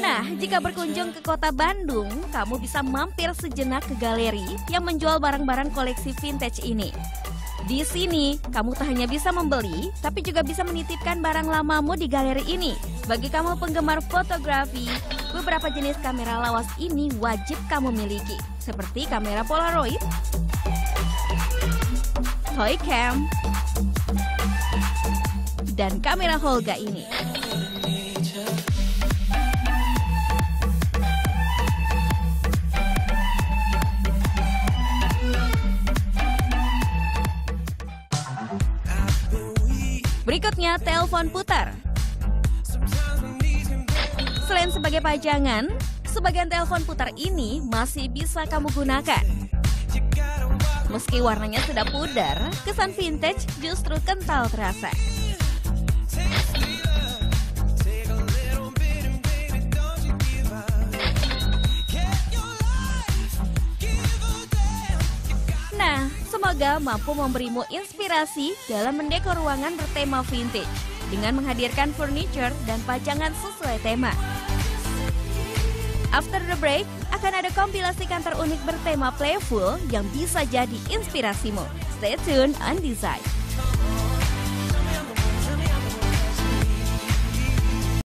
Nah, jika berkunjung ke kota Bandung, kamu bisa mampir sejenak ke galeri yang menjual barang-barang koleksi vintage ini. Di sini, kamu tak hanya bisa membeli, tapi juga bisa menitipkan barang lamamu di galeri ini. Bagi kamu penggemar fotografi, beberapa jenis kamera lawas ini wajib kamu miliki, seperti kamera Polaroid, toy cam, dan kamera Holga ini. Berikutnya, telepon putar. Selain sebagai pajangan, sebagian telepon putar ini masih bisa kamu gunakan. Meski warnanya sudah pudar, kesan vintage justru kental terasa. Semoga mampu memberimu inspirasi dalam mendekor ruangan bertema vintage dengan menghadirkan furniture dan pajangan sesuai tema. After the break, akan ada kompilasi kantor unik bertema playful yang bisa jadi inspirasimu. Stay tuned on Design.